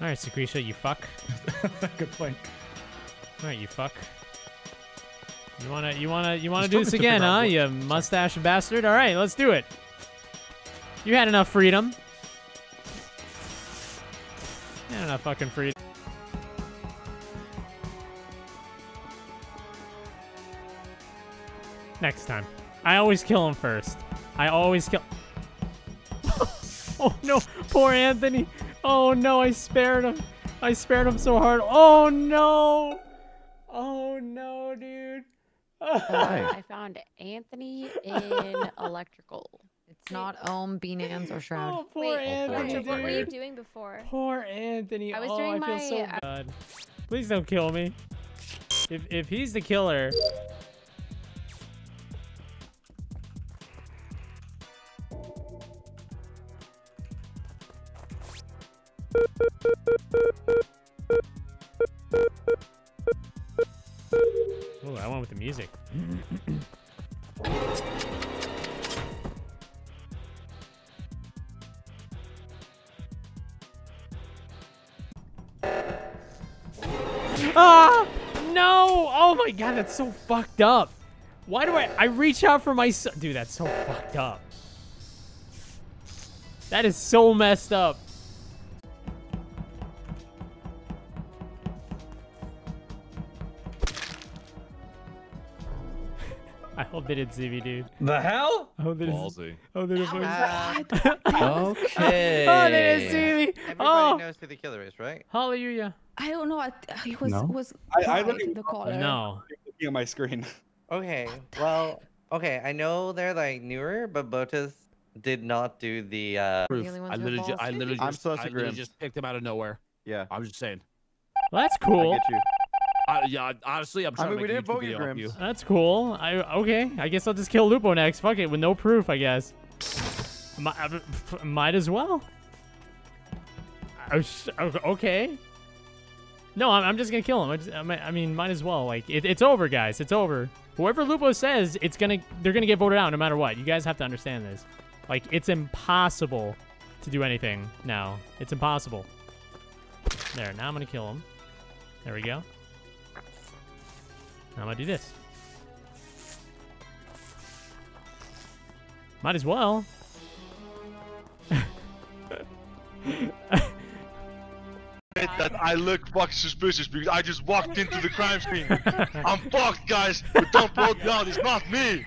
All right, Secretia, you fuck. Good point. All right, you fuck. You wanna, you wanna, you wanna Just do this again, huh? You mustache bastard. All right, let's do it. You had enough freedom. You had enough fucking freedom. Next time. I always kill him first. I always kill. oh no, poor Anthony. Oh no, I spared him. I spared him so hard. Oh no. Oh no, dude. I found Anthony in electrical. It's not Ohm, Binance, or Shroud. Oh, poor Wait, Anthony, Richard, what were you doing before? Poor Anthony. I was oh, doing I feel so my- bad. Please don't kill me. If if he's the killer. Oh, I went with the music. Ah! No! Oh my god, that's so fucked up. Why do I I reach out for my? Dude, that's so fucked up. That is so messed up. They didn't see me, dude. The hell? I hope they didn't. Ballsy. Oh, they didn't. Uh, okay. oh, they didn't see me. Everybody Oh, knows who the killer is, right? hallelujah. I don't know. I, he was No. was I- I quiet, literally- the caller. No. Looking at my screen. Okay, well, okay, I know they're like newer, but Botus did not do the uh The only ones I who literally, ju- I literally, I'm just, so I literally Grams. just picked him out of nowhere. Yeah. I'm just saying. Well, that's I cool. get you. I, yeah, honestly, I'm trying mean, to we make a didn't YouTube vote you, video off Grams. you. That's cool. I okay. I guess I'll just kill Lupo next. Fuck it, with no proof. I guess. Might, uh, might as well. Oh, oh, okay. No, I'm, I'm just gonna kill him. I, just, I mean, might as well. Like, it, it's over, guys. It's over. Whoever Lupo says, it's gonna, they're gonna get voted out no matter what. You guys have to understand this. Like, it's impossible to do anything now. It's impossible. There. Now I'm gonna kill him. There we go. Now I'm gonna do this. Might as well. that I look fucking suspicious because I just walked into the crime scene. I'm fucked, guys. But don't vote me out. It's not me.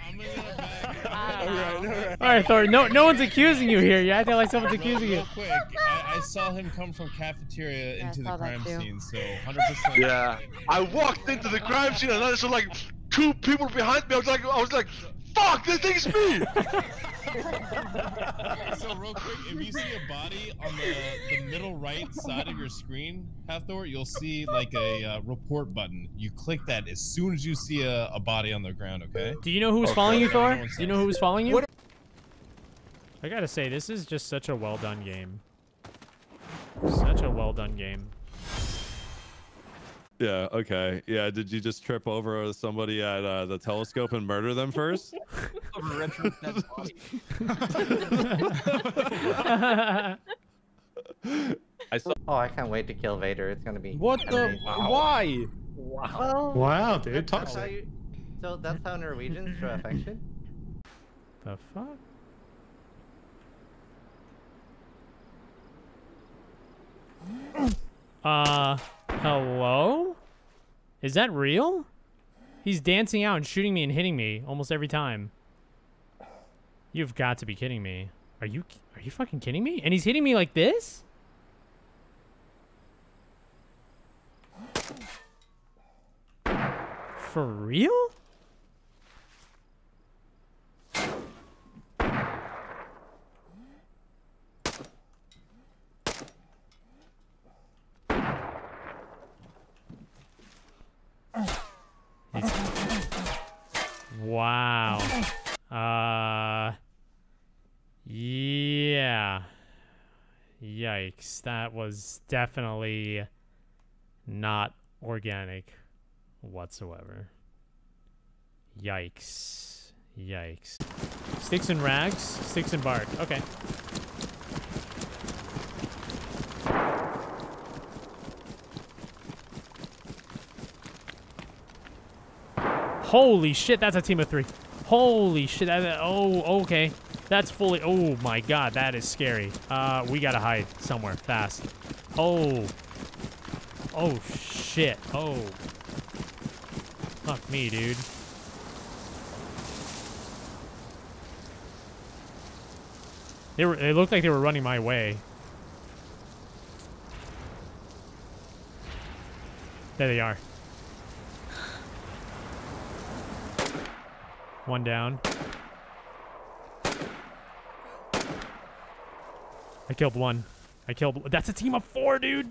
All right, Thor. No, no one's accusing you here. You acting like someone's accusing you. Real quick, I, I saw him come from cafeteria Yeah, into the crime scene, so 100%. Yeah. I walked into the crime scene and I saw like two people behind me. I was like, I was like, fuck, this thing's me. So real quick, if you see a body on the, the middle right side of your screen, Hathor, you'll see like a uh, report button. You click that as soon as you see a, a body on the ground, okay? Do you know who was Okay. following you, Yeah, Thor? Do you know who was following you? I gotta say, this is just such a well done game. Such a well done game. Yeah, okay. Yeah, did you just trip over somebody at uh, the telescope and murder them first? I saw. Oh, I can't wait to kill Vader. It's gonna be What the? amazing. Why? Well, Wow, dude. that's Talk how you, so that's how Norwegians show affection. the fuck? Uh, hello? Is that real? He's dancing out and shooting me and hitting me almost every time. You've got to be kidding me. Are you are you fucking kidding me? And he's hitting me like this? For real? Yikes. That was definitely not organic whatsoever. Yikes. Yikes. Sticks and rags? Sticks and bark. Okay. Holy shit, that's a team of three. Holy shit, oh, okay. That's fully. Oh my god, that is scary. Uh, we gotta hide somewhere fast. Oh. Oh shit. Oh. Fuck me, dude. They were. They looked like they were running my way. There they are. One down. I killed one. I killed. That's a team of four, dude.